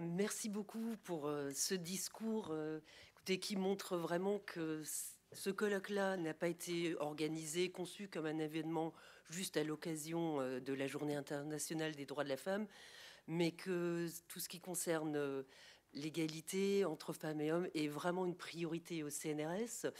Merci beaucoup pour ce discours écoutez, qui montre vraiment que ce colloque-là n'a pas été organisé, conçu comme un événement juste à l'occasion de la Journée internationale des droits de la femme, mais que tout ce qui concerne l'égalité entre femmes et hommes est vraiment une priorité au CNRS,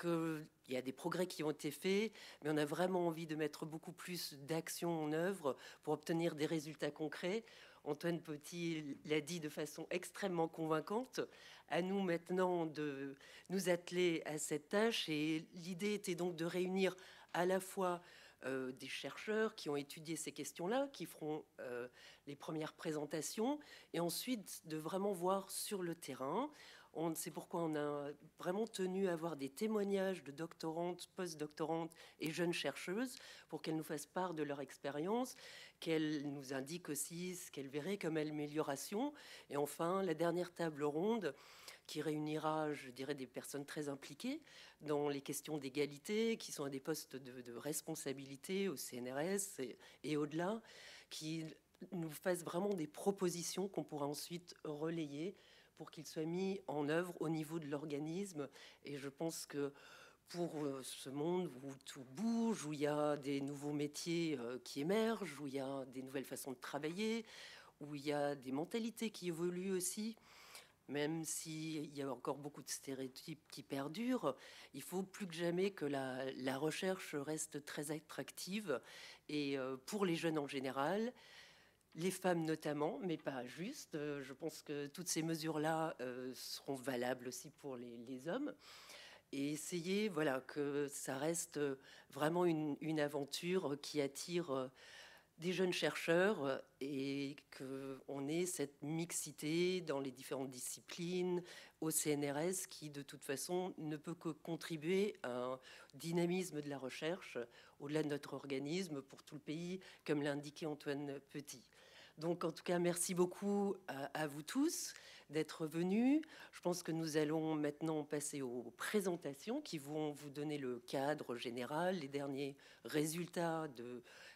qu'il y a des progrès qui ont été faits, mais on a vraiment envie de mettre beaucoup plus d'actions en œuvre pour obtenir des résultats concrets. Antoine Petit l'a dit de façon extrêmement convaincante. À nous maintenant de nous atteler à cette tâche et l'idée était donc de réunir à la fois euh, des chercheurs qui ont étudié ces questions-là, qui feront euh, les premières présentations, et ensuite de vraiment voir sur le terrain. C'est pourquoi on a vraiment tenu à avoir des témoignages de doctorantes, post-doctorantes et jeunes chercheuses pour qu'elles nous fassent part de leur expérience, qu'elles nous indiquent aussi ce qu'elles verraient comme amélioration. Et enfin, la dernière table ronde qui réunira, je dirais, des personnes très impliquées dans les questions d'égalité, qui sont à des postes de, responsabilité au CNRS et, au-delà, qui nous fassent vraiment des propositions qu'on pourra ensuite relayer pour qu'ils soient mis en œuvre au niveau de l'organisme. Et je pense que pour euh, ce monde où tout bouge, où il y a des nouveaux métiers euh, qui émergent, où il y a des nouvelles façons de travailler, où il y a des mentalités qui évoluent aussi, même s'il y a encore beaucoup de stéréotypes qui perdurent, il faut plus que jamais que la, recherche reste très attractive et euh, pour les jeunes en général, les femmes notamment, mais pas juste. Euh, je pense que toutes ces mesures-là euh, seront valables aussi pour les, hommes. Et essayer, voilà, que ça reste vraiment une, une aventure qui attire des jeunes chercheurs euh, et qu'on ait cette mixité dans les différentes disciplines au CNRS qui, de toute façon, ne peut que contribuer à un dynamisme de la recherche au-delà de notre organisme pour tout le pays, comme l'a indiqué Antoine Petit. Donc, en tout cas, merci beaucoup à, vous tous d'être venus. Je pense que nous allons maintenant passer aux présentations qui vont vous donner le cadre général, les derniers résultats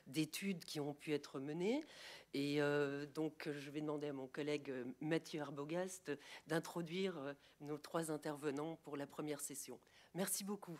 d'études qui ont pu être menées. Et euh, donc, je vais demander à mon collègue Mathieu Arbogast d'introduire euh, nos trois intervenants pour la première session. Merci beaucoup.